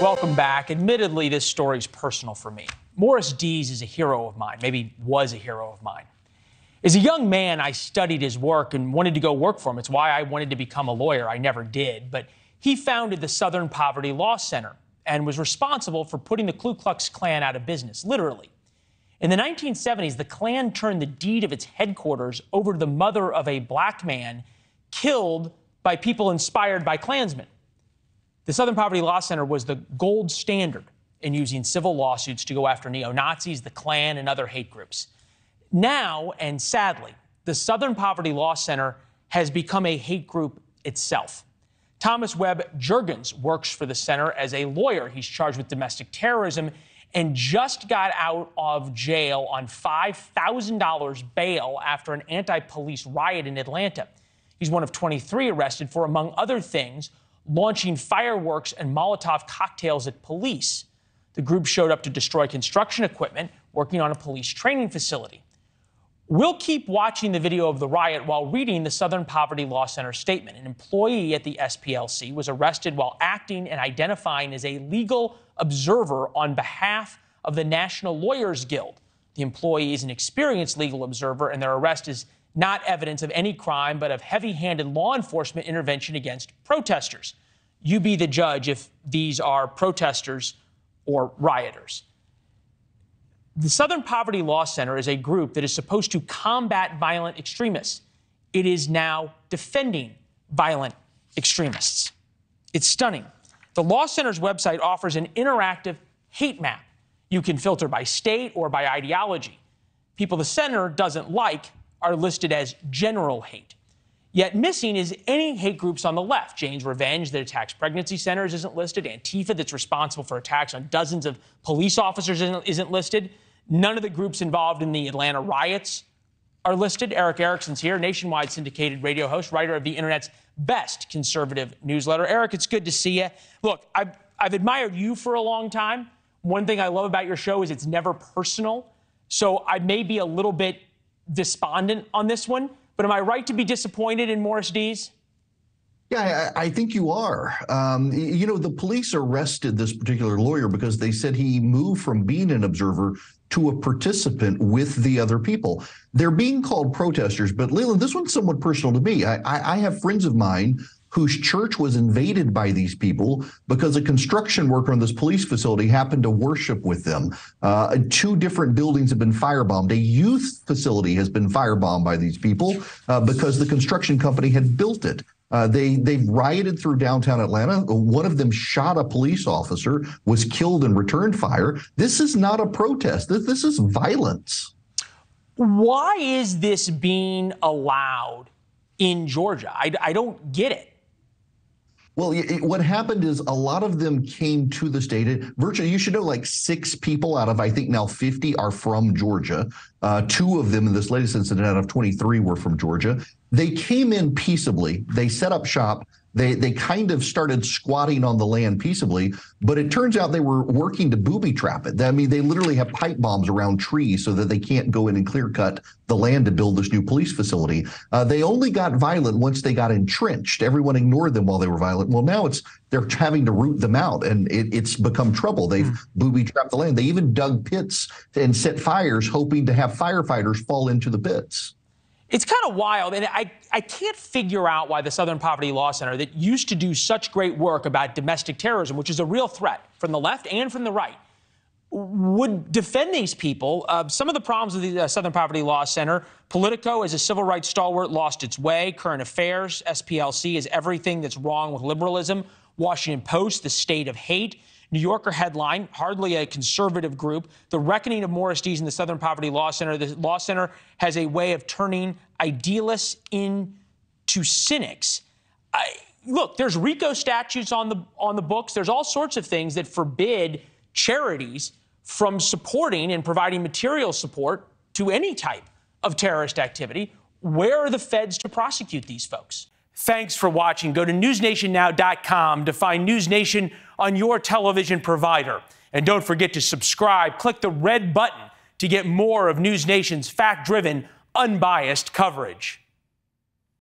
Welcome back. Admittedly, this story is personal for me. Morris Dees is a hero of mine, maybe was a hero of mine. As a young man, I studied his work and wanted to go work for him. It's why I wanted to become a lawyer. I never did, but he founded the Southern Poverty Law Center and was responsible for putting the Ku Klux Klan out of business, literally. In the 1970s, the Klan turned the deed of its headquarters over to the mother of a black man killed by people inspired by Klansmen. The Southern Poverty Law Center was the gold standard in using civil lawsuits to go after neo Nazis, the Klan, and other hate groups. Now, and sadly, the Southern Poverty Law Center has become a hate group itself. Thomas Webb Jurgens works for the center as a lawyer. He's charged with domestic terrorism and just got out of jail on $5,000 bail after an anti police riot in Atlanta. He's one of 23 arrested for, among other things, launching fireworks and Molotov cocktails at police. The group showed up to destroy construction equipment working on a police training facility. We'll keep watching the video of the riot while reading the Southern Poverty Law Center statement. An employee at the SPLC was arrested while acting and identifying as a legal observer on behalf of the National Lawyers Guild. The employee is an experienced legal observer, and their arrest is not evidence of any crime, but of heavy handed law enforcement intervention against protesters. You be the judge if these are protesters or rioters. The Southern Poverty Law Center is a group that is supposed to combat violent extremists. It is now defending violent extremists. It's stunning. The Law Center's website offers an interactive hate map. You can filter by state or by ideology. People the center doesn't like are listed as general hate. Yet missing is any hate groups on the left. Jane's Revenge, that attacks pregnancy centers, isn't listed. Antifa, that's responsible for attacks on dozens of police officers, isn't, listed. None of the groups involved in the Atlanta riots are listed. Erick Erickson's here, nationwide syndicated radio host, writer of the internet's best conservative newsletter. Erick, it's good to see you. Look, I've, I've admired you for a long time. One thing I love about your show is it's never personal. So I may be a little bit despondent on this one, but am I right to be disappointed in Morris Dees? Yeah, I, I, think you are. Um, you know, the police arrested this particular lawyer because they said he moved from being an observer to a participant with the other people. They're being called protesters, but Leland, this one's somewhat personal to me. I, I, I have friends of mine whose church was invaded by these people because a construction worker on this police facility happened to worship with them. Uh, two different buildings have been firebombed. A youth facility has been firebombed by these people uh, because the construction company had built it. Uh, they they rioted through downtown Atlanta. One of them shot a police officer, was killed and returned fire. This is not a protest. This, this is violence. Why is this being allowed in Georgia? I, I don't get it. Well, it, what happened is a lot of them came to the state. Virtually, you should know, like six people out of I think now 50 are from Georgia. Uh, two of them in this latest incident out of 23 were from Georgia. They came in peaceably. They set up shop. They they kind of started squatting on the land peaceably, but it turns out they were working to booby trap it. I mean, they literally have pipe bombs around trees so that they can't go in and clear cut the land to build this new police facility. Uh, they only got violent once they got entrenched. Everyone ignored them while they were violent. Well, now it's they're having to root them out, and it, it's become trouble. They've mm. booby trapped the land. They even dug pits and set fires, hoping to have firefighters fall into the pits. It's kind of wild, and I, I can't figure out why the Southern Poverty Law Center, that used to do such great work about domestic terrorism, which is a real threat from the left and from the right, would defend these people. Uh, some of the problems with the uh, Southern Poverty Law Center Politico, as a civil rights stalwart, lost its way. Current Affairs, SPLC, is everything that's wrong with liberalism. Washington Post, the state of hate. New Yorker headline, hardly a conservative group, the reckoning of Morris Dees in the Southern Poverty Law Center. The Law Center has a way of turning idealists into cynics. I, look, there's RICO statutes on the on the books. There's all sorts of things that forbid charities from supporting and providing material support to any type of terrorist activity. Where are the feds to prosecute these folks? Thanks for watching. Go to newsnationnow.com to find News Nation on your television provider. And don't forget to subscribe. Click the red button to get more of News Nation's fact driven, unbiased coverage.